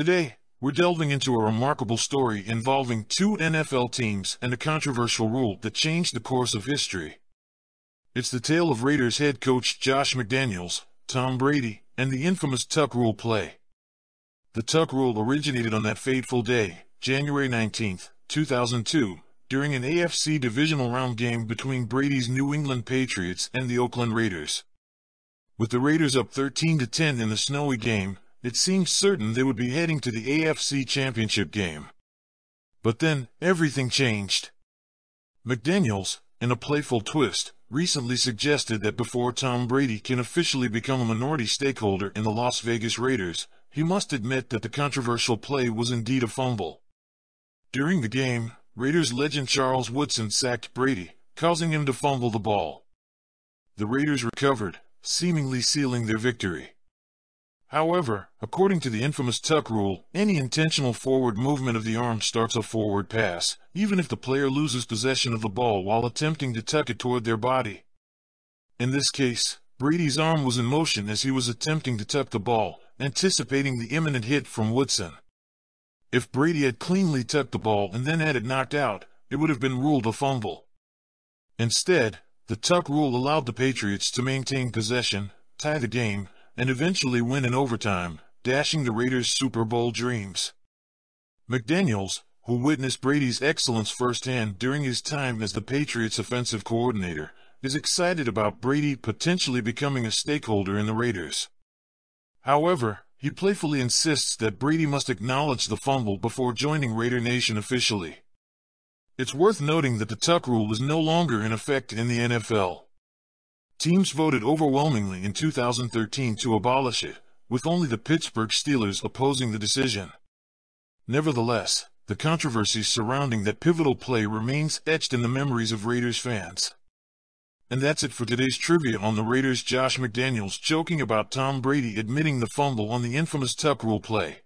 Today, we're delving into a remarkable story involving two NFL teams and a controversial rule that changed the course of history. It's the tale of Raiders head coach Josh McDaniels, Tom Brady, and the infamous Tuck Rule play. The Tuck Rule originated on that fateful day, January 19, 2002, during an AFC divisional round game between Brady's New England Patriots and the Oakland Raiders. With the Raiders up 13-10 in the snowy game, it seemed certain they would be heading to the AFC Championship game. But then, everything changed. McDaniels, in a playful twist, recently suggested that before Tom Brady can officially become a minority stakeholder in the Las Vegas Raiders, he must admit that the controversial play was indeed a fumble. During the game, Raiders legend Charles Woodson sacked Brady, causing him to fumble the ball. The Raiders recovered, seemingly sealing their victory. However, according to the infamous tuck rule, any intentional forward movement of the arm starts a forward pass, even if the player loses possession of the ball while attempting to tuck it toward their body. In this case, Brady's arm was in motion as he was attempting to tuck the ball, anticipating the imminent hit from Woodson. If Brady had cleanly tucked the ball and then had it knocked out, it would have been ruled a fumble. Instead, the tuck rule allowed the Patriots to maintain possession, tie the game, and eventually win in overtime, dashing the Raiders' Super Bowl dreams. McDaniels, who witnessed Brady's excellence firsthand during his time as the Patriots' offensive coordinator, is excited about Brady potentially becoming a stakeholder in the Raiders. However, he playfully insists that Brady must acknowledge the fumble before joining Raider Nation officially. It's worth noting that the Tuck rule is no longer in effect in the NFL. Teams voted overwhelmingly in 2013 to abolish it, with only the Pittsburgh Steelers opposing the decision. Nevertheless, the controversy surrounding that pivotal play remains etched in the memories of Raiders fans. And that's it for today's trivia on the Raiders' Josh McDaniels joking about Tom Brady admitting the fumble on the infamous Tuck Rule play.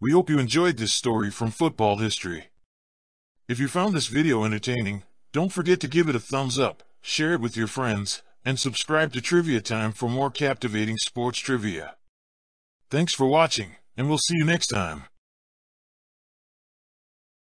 We hope you enjoyed this story from football history. If you found this video entertaining, don't forget to give it a thumbs up, share it with your friends, and subscribe to Trivia Time for more captivating sports trivia. Thanks for watching, and we'll see you next time.